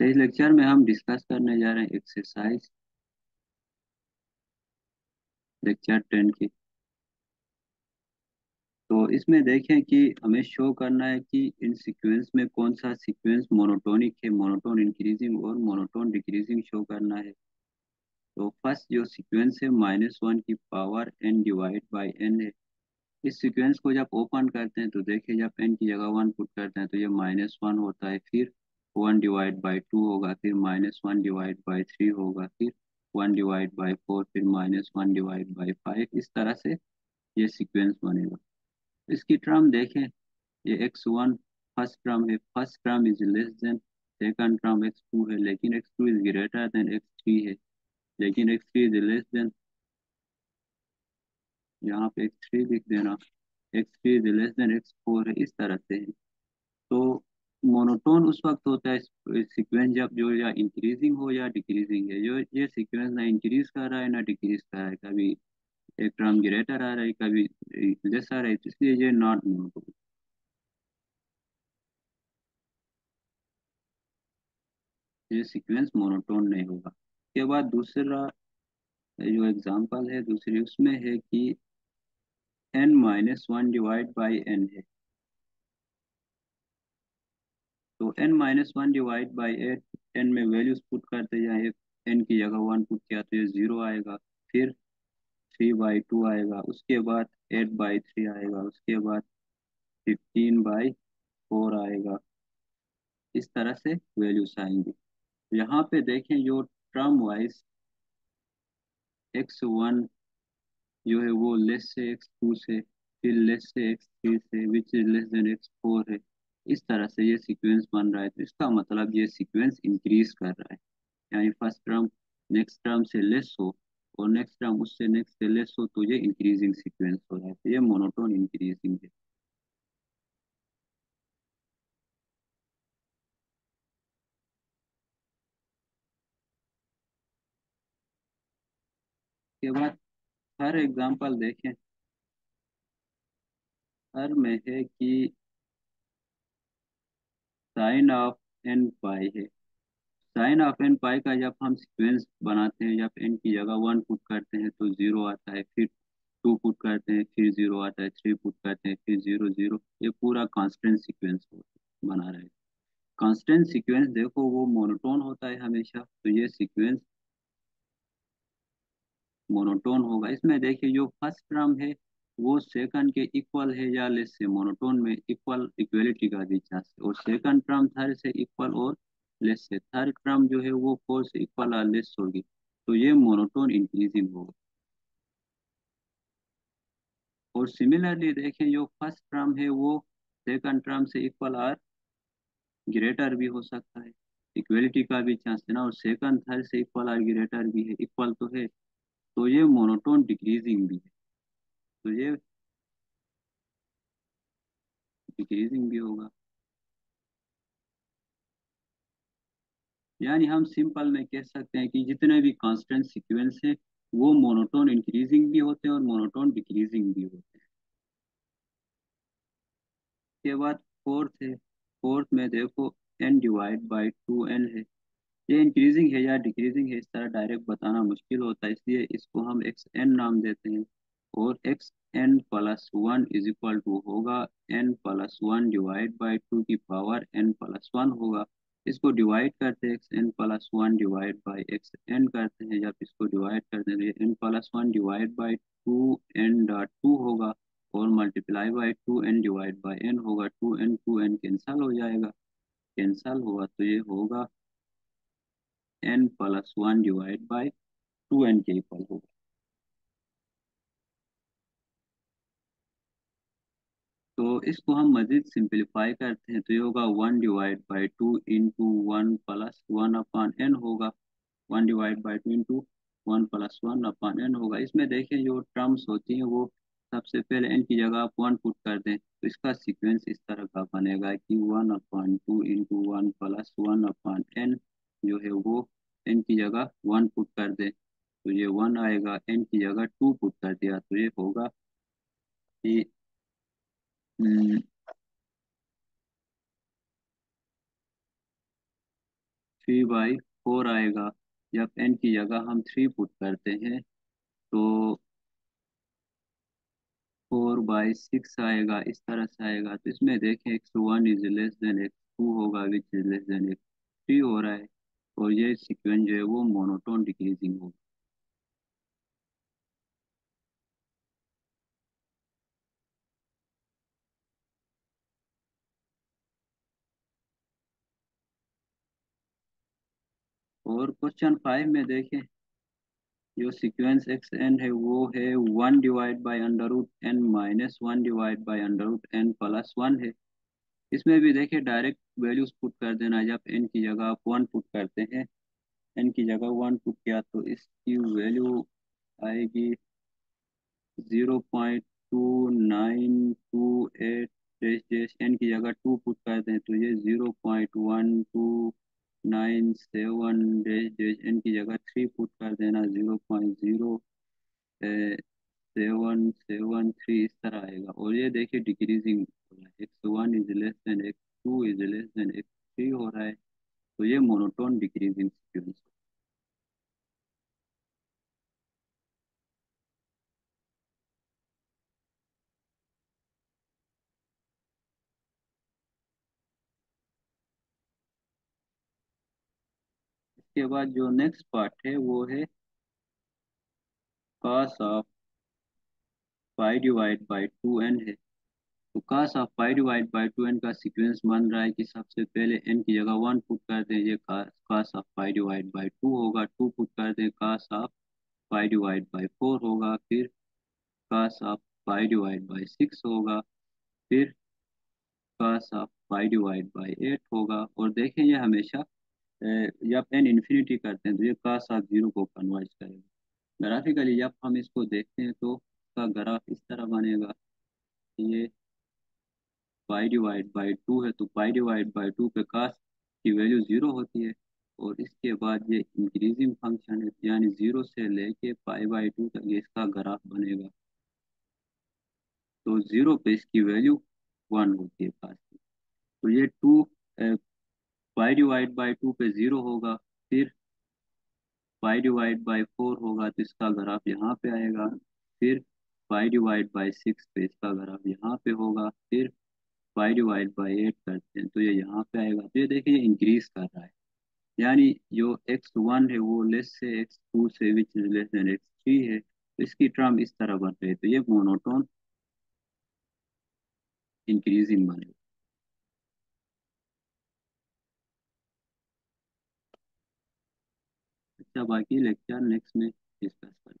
तो इस लेक्चर में हम डिस्कस करने जा रहे हैं एक्सरसाइज लेक्चर टेन की। तो इसमें देखें कि हमें शो करना है कि इन सीक्वेंस में कौन सा सीक्वेंस मोनोटोनिक है मोनोटोन इंक्रीजिंग और मोनोटोन डिक्रीजिंग शो करना है। तो फ़र्स्ट जो सीक्वेंस है माइनस वन की power N divide by N है। इस सीक्वेंस को जब ओपन करते हैं तो देखिए जब एन की जगह वन पुट करते हैं तो ये माइनस वन होता है। फिर वन डिवाइड बाई टू होगा, फिर minus one divide by three होगा, फिर वन डिवाइड बाई फोर, फिर minus one divide by five. इस तरह से ये सीक्वेंस बनेगा। इसकी टर्म देखें, ये एक्स वन फ़र्स्ट टर्म है। First term is less than second term X two है, लेकिन X two is greater than X three है। लेकिन X three is less than यहाँ पे एक्स थ्री लिख देना। X three is less than X four है, इस तरह से है। तो मोनोटोन उस वक्त होता है सीक्वेंस जब जो या इंक्रीजिंग हो या डिक्रीजिंग है, जो ये सीक्वेंस ना इंक्रीज कर रहा है, ना डिक्रीज कर रहा है, कभी एक टर्म ग्रेटर आ रहा है, कभी लेस आ रहा है, इसलिए ये नॉट मोनोटोन ये सीक्वेंस मोनोटोन नहीं होगा। उसके बाद दूसरा जो एग्जांपल है, दूसरी उसमें है कि N minus one divide by N है। तो N minus one divide by at N में वैल्यूज़ पुट करते जाए एन की जगह वन पुट किया तो ये ज़ीरो आएगा, फिर थ्री बाई टू आएगा, उसके बाद एट बाई थ्री आएगा, उसके बाद फिफ्टीन बाई फोर आएगा। इस तरह से वैल्यूज़ आएँगे। यहाँ पे देखें जो टर्म वाइज एक्स वन जो है वो लेस से एक्स टू से, फिर लेस से एक्स थ्री से which is less than X four है। इस तरह से ये सीक्वेंस बन रहा है तो इसका मतलब ये सीक्वेंस इंक्रीज कर रहा है। यानी फ़र्स्ट टर्म नेक्स्ट टर्म से लेस हो और नेक्स्ट टर्म उससे नेक्स्ट से लेस हो तो ये इंक्रीजिंग सीक्वेंस हो रहा है तो ये मोनोटोन इंक्रीजिंग है। के बाद हर एग्जांपल देखें। हर में है कि साइन ऑफ़ एन पाई है। साइन ऑफ़ एन पाई का जब हम सीक्वेंस बनाते हैं, जब एन की जगह वन पुट करते हैं तो ज़ीरो आता है, फिर टू पुट करते हैं, फिर ज़ीरो आता है थ्री पुट करते हैं, फिर ज़ीरो ज़ीरो ये पूरा कांस्टेंट सीक्वेंस बना रहे कांस्टेंट सीक्वेंस देखो, वो मोनोटोन होता है हमेशा तो ये सीक्वेंस मोनोटोन होगा। इसमें देखिए, जो फ़र्स्ट टर्म है वो सेकंड के इक्वल है या लेस से मोनोटोन में इक्वल इक्वलिटी का भी चांस और सेकंड टर्म थर्ड से इक्वल और लेस से थर्ड टर्म जो है वो फोर से इक्वल और लेस होगी। तो ये मोनोटोन इंक्रीजिंग होगा। और सिमिलरली देखें, जो फ़र्स्ट टर्म है वो सेकंड टर्म से इक्वल और ग्रेटर भी हो सकता है। इक्वलिटी का भी चांस है ना। और सेकंड थर्ड से इक्वल और ग्रेटर भी है। इक्वल तो है। तो ये मोनोटोन डिक्रीजिंग भी है। तो ये डिक्रीजिंग भी होगा। यानी हम सिंपल में कह सकते हैं कि जितने भी कांस्टेंट सीक्वेंस है, वो मोनोटोन इंक्रीजिंग भी होते हैं और मोनोटोन डिक्रीजिंग भी होते हैं। के बाद फोर्थ है। फोर्थ में देखो N divide by two N है। ये इंक्रीजिंग है या डिक्रीजिंग है, इस तरह डायरेक्ट बताना मुश्किल होता है, इसलिए इसको हम एक्स एन नाम देते हैं। और X N plus one is equal to होगा N plus one divide by two की पावर एन प्लस वन होगा। इसको डिवाइड करते हैं X N plus one divide by X N करते हैं, जब इसको डिवाइड करते हैं N plus one divide by two N dot two होगा और multiply by two N divide by N होगा। Two N two N cancel हो जाएगा। कैंसल होगा तो ये होगा N plus one divide by two N के इक्वल होगा। तो इसको हम मजीद सिंप्लीफाई करते हैं तो ये होगा one divide by two into one plus one upon N होगा। One divide by two into one plus one upon N होगा। इसमें देखें, जो टर्म्स होती हैं, वो सबसे पहले एन की जगह आप वन पुट कर दें। तो इसका सीक्वेंस इस तरह का बनेगा कि one upon two into one plus one upon N जो है, वो एन की जगह वन पुट कर दें। तो ये वन आएगा एन की जगह टू पुट कर दिया। तो ये होगा कि थ्री बाई फोर आएगा। जब एन की जगह हम थ्री पुट करते हैं तो फोर बाई सिक्स आएगा, इस तरह से आएगा। तो इसमें देखें X one is less than X two होगा which is less than X three हो रहा है। और ये सिक्वेंस जो है वो मोनोटोन डिक्रीजिंग होगा। और क्वेश्चन फाइव में देखें। जो सीक्वेंस एक्स एन है, वो है one divide by under root N minus one divide by under root N plus one है। इसमें भी देखिए डायरेक्ट वैल्यूज़ पुट कर देना जब एन की जगह आप वन पुट करते हैं एन की जगह वन पुट किया तो इसकी वैल्यू आएगी zero point two nine two eight dash dash N की जगह टू पुट करते हैं तो ये zero point one two nine seven days days N की जगह थ्री पुट कर देना zero point zero seven seven three इस तरह आएगा। और ये देखिए डिक्रीजिंग हो रहा है। X one is less than X two is less than X three हो रहा है। तो ये मोनोटोन डिक्रीजिंग सीक्वेंस इसके बाद जो नेक्स्ट पार्ट है, वो है cos of pi divide by two N है। तो cos of pi divide by two N का सीक्वेंस बन रहा है कि सबसे पहले एन की जगह वन पुट कर दें, ये cos of pi divide by two होगा टू पुट कर दें, cos of pi divide by four होगा, फिर cos of pi divide by six होगा, फिर cos of pi divide by eight होगा। और देखें, ये हमेशा जब एन इन्फिनिटी करते हैं तो ये cos ऑफ़ ज़ीरो को कन्वर्ज करेगा। ग्राफिकली जब हम इसको देखते हैं तो इसका ग्राफ इस तरह बनेगा, ये पाई डिवाइड बाई टू है तो पाई डिवाइड बाई टू पे कास की वैल्यू ज़ीरो होती है, और इसके बाद ये इंक्रीजिंग फ़ंक्शन है, यानी ज़ीरो से लेके पाई बाई टू तक ये इसका ग्राफ बनेगा। तो ज़ीरो पे इसकी वैल्यू वन होती है कास की। तो ये two pi divide by two पे ज़ीरो होगा, फिर पाई डिवाइड बाई फोर होगा तो इसका ग्राफ यहाँ पे आएगा, फिर पाई डिवाइड बाई सिक्स पे इसका ग्राफ यहाँ पे होगा, फिर पाई डिवाइड बाई एट करते हैं तो ये यहाँ पे आएगा तो ये देखिए ये इंक्रीज कर रहा है। यानी जो एक्स वन है, वो लेस से एक्स टू से which is less than X three है तो इसकी टर्म इस तरह बन रही है तो ये मोनोटोन इंक्रीजिंग बनेगा अच्छा बाकी लेक्चर नेक्स्ट में डिस्कस करें